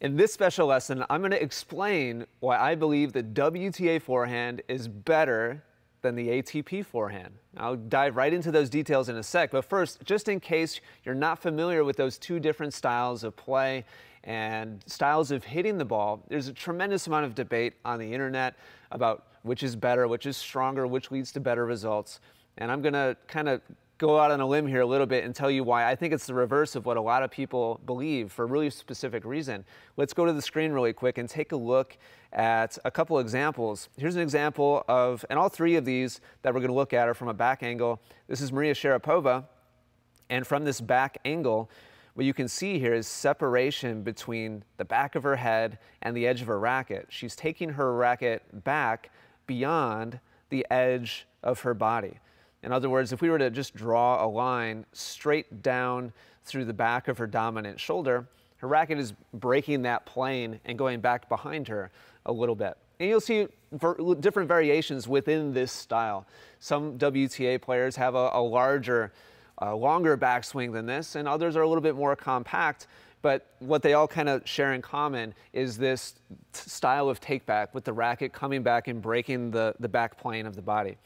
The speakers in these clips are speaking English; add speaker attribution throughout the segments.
Speaker 1: In this special lesson, I'm going to explain why I believe the WTA forehand is better than the ATP forehand. I'll dive right into those details in a sec, but first, just in case you're not familiar with those two different styles of play and styles of hitting the ball, there's a tremendous amount of debate on the internet about which is better, which is stronger, which leads to better results. And I'm going to kind of go out on a limb here a little bit and tell you why I think it's the reverse of what a lot of people believe for a really specific reason. Let's go to the screen really quick and take a look at a couple examples. Here's an example of, and all three of these that we're going to look at are from a back angle. This is Maria Sharapova, and from this back angle, what you can see here is separation between the back of her head and the edge of her racket. She's taking her racket back beyond the edge of her body. In other words, if we were to just draw a line straight down through the back of her dominant shoulder, her racket is breaking that plane and going back behind her a little bit. And you'll see different variations within this style. Some WTA players have a, a larger, uh, longer backswing than this, and others are a little bit more compact. But what they all kind of share in common is this style of take back with the racket coming back and breaking the, the back plane of the body.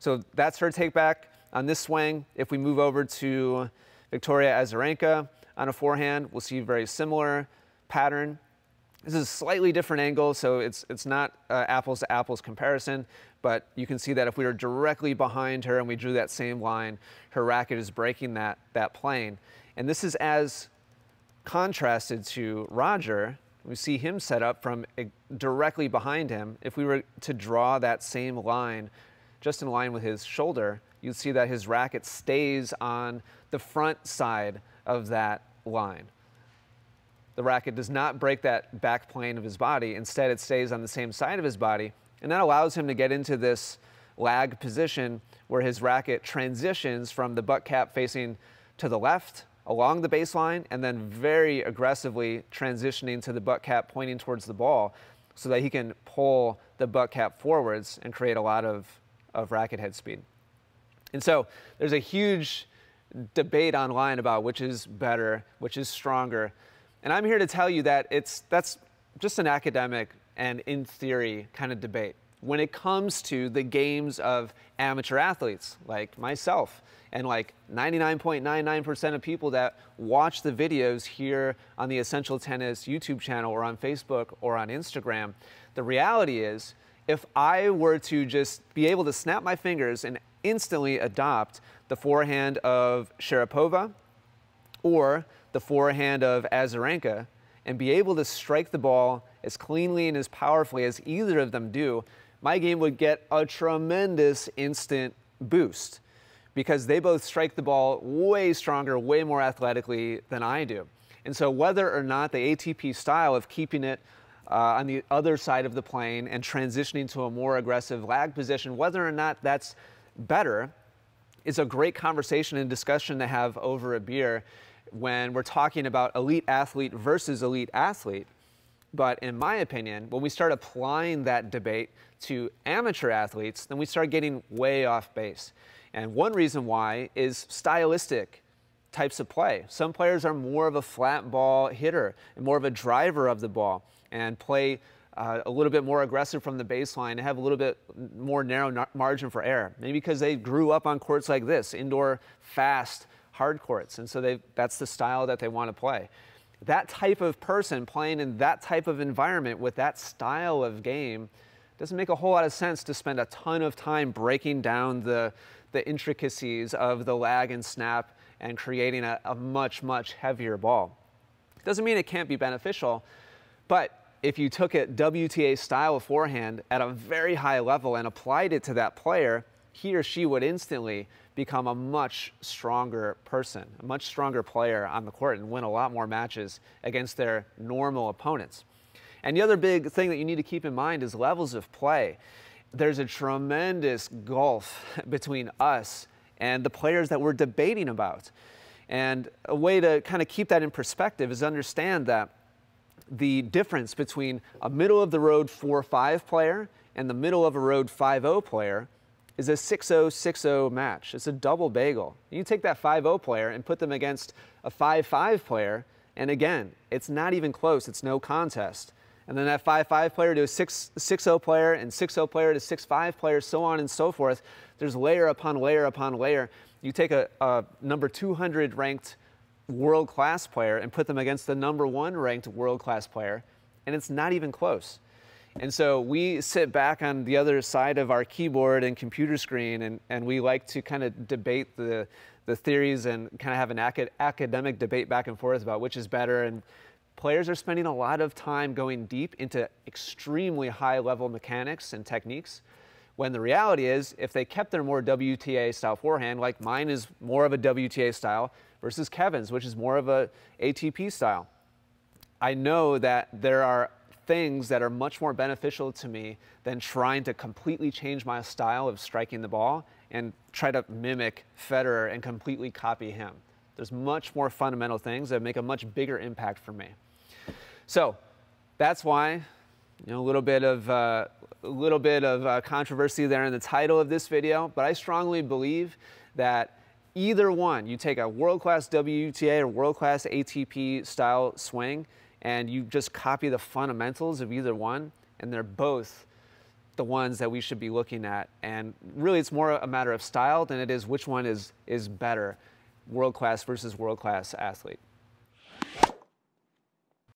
Speaker 1: So that's her take back on this swing. If we move over to Victoria Azarenka on a forehand, we'll see a very similar pattern. This is a slightly different angle, so it's, it's not uh, apples to apples comparison, but you can see that if we were directly behind her and we drew that same line, her racket is breaking that, that plane. And this is as contrasted to Roger. We see him set up from uh, directly behind him. If we were to draw that same line just in line with his shoulder, you see that his racket stays on the front side of that line. The racket does not break that back plane of his body. Instead, it stays on the same side of his body. And that allows him to get into this lag position where his racket transitions from the butt cap facing to the left along the baseline and then very aggressively transitioning to the butt cap pointing towards the ball so that he can pull the butt cap forwards and create a lot of of racket head speed. And so there's a huge debate online about which is better, which is stronger. And I'm here to tell you that it's that's just an academic and in theory kind of debate. When it comes to the games of amateur athletes like myself and like 99.99% of people that watch the videos here on the Essential Tennis YouTube channel or on Facebook or on Instagram, the reality is if I were to just be able to snap my fingers and instantly adopt the forehand of Sharapova or the forehand of Azarenka and be able to strike the ball as cleanly and as powerfully as either of them do, my game would get a tremendous instant boost because they both strike the ball way stronger, way more athletically than I do. And so whether or not the ATP style of keeping it uh, on the other side of the plane and transitioning to a more aggressive lag position, whether or not that's better is a great conversation and discussion to have over a beer when we're talking about elite athlete versus elite athlete. But in my opinion, when we start applying that debate to amateur athletes, then we start getting way off base. And one reason why is stylistic types of play. Some players are more of a flat ball hitter and more of a driver of the ball and play uh, a little bit more aggressive from the baseline and have a little bit more narrow margin for error. Maybe because they grew up on courts like this, indoor, fast, hard courts, and so that's the style that they want to play. That type of person playing in that type of environment with that style of game doesn't make a whole lot of sense to spend a ton of time breaking down the, the intricacies of the lag and snap and creating a, a much, much heavier ball. Doesn't mean it can't be beneficial, but if you took it WTA style forehand at a very high level and applied it to that player, he or she would instantly become a much stronger person, a much stronger player on the court and win a lot more matches against their normal opponents. And the other big thing that you need to keep in mind is levels of play. There's a tremendous gulf between us and the players that we're debating about. And a way to kind of keep that in perspective is understand that the difference between a middle of the road 4-5 player and the middle of a road 5-0 player is a 6-0 6-0 match. It's a double bagel. You take that 5-0 player and put them against a 5-5 player And again, it's not even close. It's no contest. And then that 5-5 player to a 6-0 player and 6-0 player to 6-5 player, so on and so forth. There's layer upon layer upon layer. You take a, a number 200 ranked world-class player and put them against the number one ranked world-class player, and it's not even close. And so we sit back on the other side of our keyboard and computer screen, and, and we like to kind of debate the, the theories and kind of have an acad academic debate back and forth about which is better. And players are spending a lot of time going deep into extremely high level mechanics and techniques. When the reality is, if they kept their more WTA style forehand, like mine is more of a WTA style versus Kevin's, which is more of a ATP style, I know that there are things that are much more beneficial to me than trying to completely change my style of striking the ball and try to mimic Federer and completely copy him. There's much more fundamental things that make a much bigger impact for me. So that's why, you know, a little bit of uh, a little bit of uh, controversy there in the title of this video, but I strongly believe that either one, you take a world-class WTA or world-class ATP style swing, and you just copy the fundamentals of either one, and they're both the ones that we should be looking at. And really, it's more a matter of style than it is which one is, is better, world class versus world class athlete.